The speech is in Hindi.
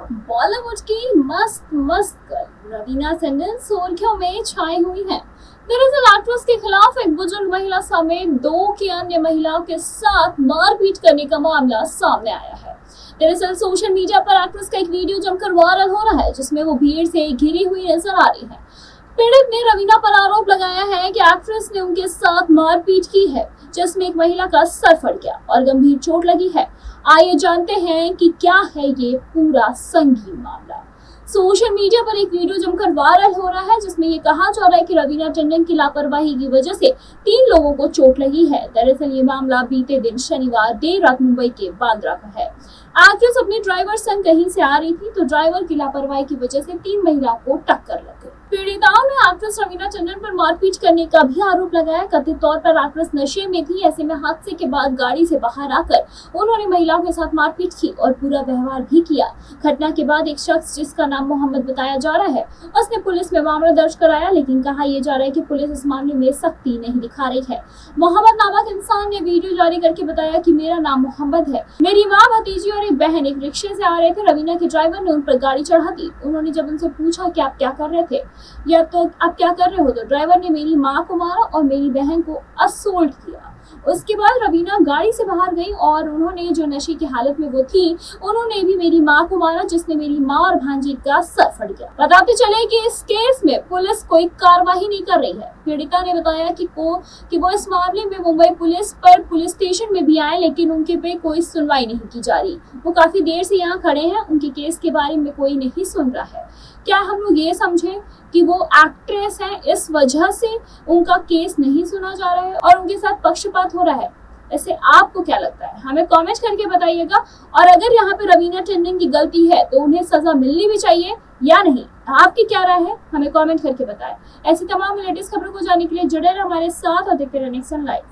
बॉलीवुड की मस्त मस्त गर्ल रवीना टंडन सुर्खियों में छाई हुई है। दरअसल एक्ट्रेस के खिलाफ एक बुज़ुर्ग महिला समेत दो की अन्य महिलाओं के साथ मारपीट करने का मामला सामने आया है। दरअसल सोशल मीडिया पर एक्ट्रेस का एक वीडियो जमकर वायरल हो रहा है, जिसमें वो भीड़ से घिरी हुई नज़र आ रही है। पीड़ित ने रवीना पर आरोप लगाया है कि एक्ट्रेस ने उनके साथ मारपीट की है। जिसमें एक महिला का सर फट गया और गंभीर चोट लगी है। आइए जानते हैं कि क्या है ये पूरा संगीन मामला। सोशल मीडिया पर एक वीडियो जमकर वायरल हो रहा है, जिसमें ये कहा जा रहा है कि रवीना टंडन की लापरवाही की वजह से तीन लोगों को चोट लगी है। दरअसल ये मामला बीते दिन शनिवार देर रात मुंबई के बांद्रा का है। एक्ट्रेस अपने ड्राइवर संग कहीं से आ रही थी तो ड्राइवर की लापरवाही की वजह से तीन महिलाओं को टक्कर लग गई। पीड़िताओं ने एक्ट्रेस रवीना टंडन पर मारपीट करने का भी आरोप लगाया। कथित तौर पर एक्ट्रेस नशे में थी ऐसे में हादसे के बाद गाड़ी से बाहर आकर उन्होंने महिलाओं के साथ मारपीट की और पूरा व्यवहार भी किया। घटना के बाद एक शख्स, जिसका नाम मोहम्मद बताया जा रहा है, उसने पुलिस में मामला दर्ज कराया, लेकिन कहा यह जा रहा है की पुलिस इस मामले में सख्ती नहीं दिखा रही है। मोहम्मद नामक इंसान ने वीडियो जारी करके बताया की मेरा नाम मोहम्मद है। मेरी माँ, भतीजी और एक बहन एक रिक्शे से आ रहे थे। रवीना के ड्राइवर ने उन पर गाड़ी चढ़ा दी। उन्होंने जब उनसे पूछा कि आप क्या कर रहे थे या तो आप क्या कर रहे हो तो ड्राइवर ने मेरी माँ को मारा और मेरी बहन को असोल्ट किया। उसके बाद रवीना गाड़ी से बाहर गई और उन्होंने जो नशे की हालत में वो थी, उन्होंने भी मेरी माँ को मारा, जिसने मेरी माँ और भांजी का सर फट गया। बताते चले कि इस केस में पुलिस कोई कार्रवाई नहीं कर रही है। पीड़िता ने बताया कि को, कि वो इस मामले में मुंबई पुलिस पर पुलिस स्टेशन में भी आए, लेकिन उनके पे कोई सुनवाई नहीं की जा रही। वो काफ़ी देर से यहाँ खड़े हैं, उनके केस के बारे में कोई नहीं सुन रहा है। क्या हम लोग ये समझे कि वो एक्ट्रेस है, इस वजह से उनका केस नहीं सुना जा रहा है और उनके साथ पक्षपात हो रहा है? ऐसे आपको क्या लगता है? हमें कमेंट करके बताइएगा। और अगर यहाँ पे रवीना टंडन की गलती है तो उन्हें सजा मिलनी भी चाहिए या नहीं? आपकी क्या राय है? हमें कमेंट करके बताएँ। ऐसी तमाम लेटेस्ट खबरों को जानने के लिए जुड़े रहे हमारे साथ और देखते रहे नेक्स्ट लाइव